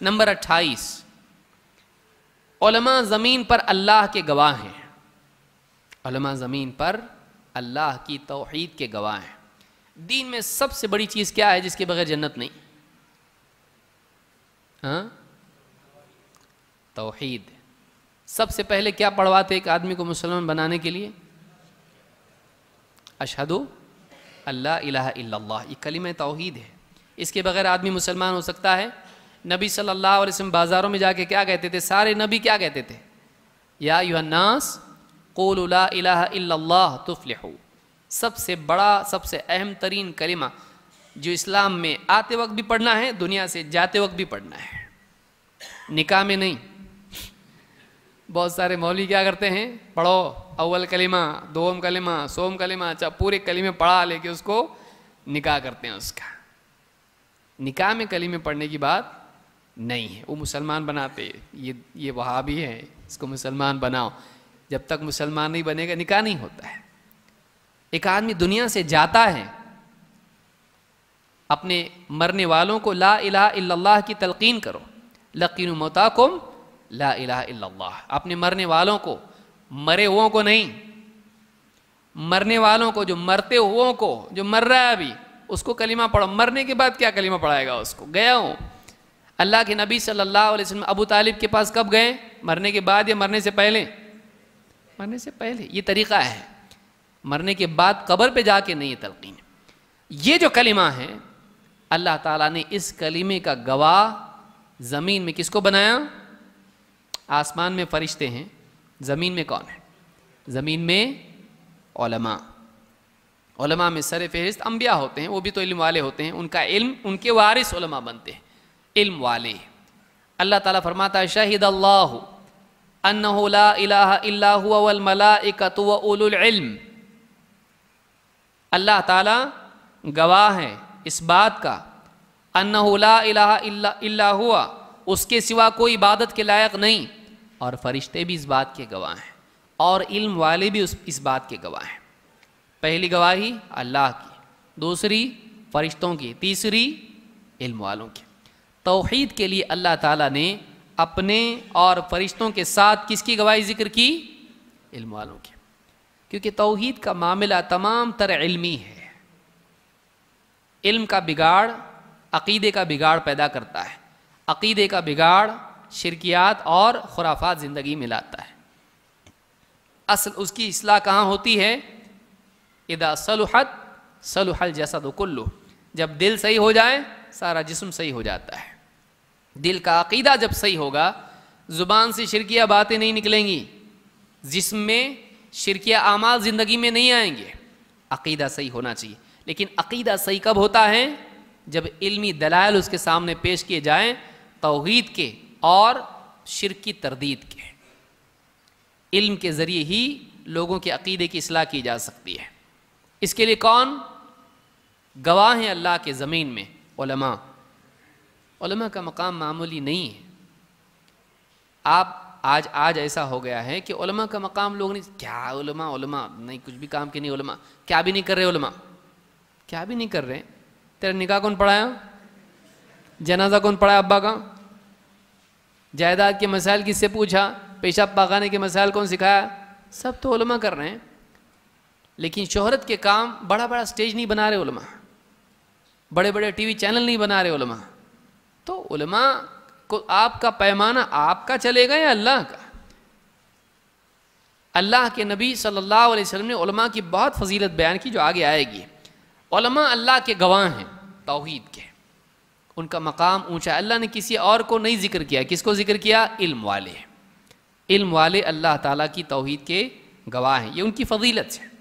Number اٹھائیس، علماء زمین پر اللہ کے گواہ ہیں۔ علماء زمین پر اللہ کی توحید کے گواہ ہیں۔ دین میں سب سے بڑی چیز کیا ہے جس کے بغیر جنت نہیں؟ ہاں؟ توحید۔ سب سے پہلے کیا پڑھواتے ایک آدمی کو مسلمان بنانے کے لیے؟ اشہدو اللہ الہ الا اللہ، یہ کلمہ توحید ہے۔ اس کے بغیر آدمی مسلمان ہو سکتا ہے؟ نبی صلی اللہ علیہ وسلم بازاروں میں جا کے کیا کہتے تھے؟ سارے نبی کیا کہتے تھے؟ یا ایوہ الناس قول لا الہ الا اللہ تفلحو۔ سب سے بڑا، سب سے اہم ترین کلمہ جو اسلام میں آتے وقت بھی پڑھنا ہے، دنیا سے جاتے وقت بھی پڑھنا ہے۔ نکاح میں نہیں۔ بہت سارے مولوی کیا کرتے ہیں؟ پڑھو۔ اول کلمہ، دوم کلمہ، سوم کلمہ اچھا پورے کلمے پڑھا لے کے اس کو نکاح کرتے ہیں اس کا۔ نکاح میں کلمے پڑھنے کی بات نہیں ہے۔ وہ مسلمان بناتے یہ یہ وہاں بھی ہے اس کو مسلمان بناؤ۔ جب تک مسلمان نہیں بنے گا، نکاح نہیں ہوتا ہے۔ ایک آدمی دنیا سے جاتا ہے، اپنے مرنے والوں کو لا الہ الا اللہ کی تلقین کرو۔ لقین موتاکم لا الہ الا اللہ۔ اپنے مرنے والوں کو، مرے ہو کو نہیں۔ مرنے والوں کو، جو مرتے ہو کو، جو مر رہا ہے ابھی، اس کو کلمہ پڑھو۔ مرنے کے بعد کیا کلمہ پڑھائے گا اس کو؟ گیا ہوں۔ اللہ کے نبی صلی اللہ علیہ وسلم ابو طالب کے پاس کب گئے؟ مرنے کے بعد یا مرنے سے پہلے؟ مرنے سے پہلے۔ یہ طریقہ ہے۔ مرنے کے بعد قبر پہ جا کے نہیں، یہ تلقین۔ یہ جو کلمہ ہے، اللہ تعالیٰ نے اس کلمے کا گواہ زمین میں کس کو بنایا؟ آسمان میں فرشتے ہیں۔ زمین میں کون ہے؟ زمین میں علماء۔ علماء میں سر فہرست انبیاء ہوتے ہیں، وہ بھی تو علم والے ہوتے ہیں۔ ان کا علم، ان کے وارث علماء بنتے ہیں۔ علم والے اللہ تعالیٰ فرماتا ہے شاہد اللہ انہ لا الہ الا ہوا والملائکۃ و اولو العلم۔ اللہ تعالیٰ گواہ ہے اس بات کا۔ انہ لا الہ الا ہوا، اس کے سوا کوئی عبادت کے لائق نہیں۔ اور فرشتے بھی اس بات کے گواہ ہیں۔ اور علم والے بھی اس بات کے گواہ ہیں۔ پہلی گواہی اللہ کی، دوسری فرشتوں کی، تیسری علم والوں کی۔ توحید کے لیے اللہ تعالیٰ نے اپنے اور فرشتوں کے ساتھ کس کی گواہی ذکر کی؟ علم والوں کی۔ کیونکہ توحید کا معاملہ تمام تر علمی ہے۔ علم کا بگاڑ عقیدے کا بگاڑ پیدا کرتا ہے۔ عقیدے کا بگاڑ شرکیات اور خرافات زندگی میں لاتا ہے۔ اصل اس کی اصلاح کہاں ہوتی ہے؟ ادا صلحت، صلح الجسد کلو جب دل صحیح ہو جائے، سارا جسم صحیح ہو جاتا ہے۔ دل کا عقیدہ جب صحیح ہوگا، زبان سے شرکیہ باتیں نہیں نکلیں گی۔ جسم میں شرکیہ اعمال زندگی میں نہیں آئیں گے۔ عقیدہ صحیح ہونا چاہیے۔ لیکن عقیدہ صحیح کب ہوتا ہے؟ جب علمی دلائل اس کے سامنے پیش کیے جائیں توحید کے اور شرک کی تردید کے۔ علم کے ذریعے ہی لوگوں کے عقیدے کی اصلاح کی جا سکتی ہے۔ اس کے لیے کون؟ گواہ ہیں اللہ کے زمین میں، علماء۔ علماء کا مقام معمولی نہیں ہے۔ آپ آج آج ایسا ہو گیا ہے کہ علماء کا مقام لوگ نہیں کیا علماء علماء؟ نہیں، کچھ بھی کام کے نہیں علماء۔ کیا بھی نہیں کر رہے علماء؟ کیا بھی نہیں کر رہے۔ تیرا نکاح کون پڑھایا؟ جنازہ کون پڑھایا ابا کا؟ جائیداد کے مسائل کس سے پوچھا؟ پیشاب پاخانے کے مسائل کون سکھایا؟ سب تو علماء کر رہے ہیں۔ لیکن شہرت کے کام بڑا بڑا سٹیج نہیں بنا رہے علماء۔ بڑے بڑے ٹی وی چینل نہیں بنا رہے علماء۔ تو علماء کو آپ کا پیمانہ آپ کا چلے گا یا اللہ کا؟ اللہ کے نبی صلی اللہ علیہ وسلم نے علماء کی بہت فضیلت بیان کی جو آگے آئے گی۔ علماء اللہ کے گواہ ہیں، توحید کے۔ ان کا مقام اونچا اللہ نے کسی اور کو نہیں ذکر کیا۔ کس کو ذکر کیا؟ علم والے۔ علم والے اللہ تعالیٰ کی توحید کے گواہ ہیں۔ یہ ان کی فضیلت ہے۔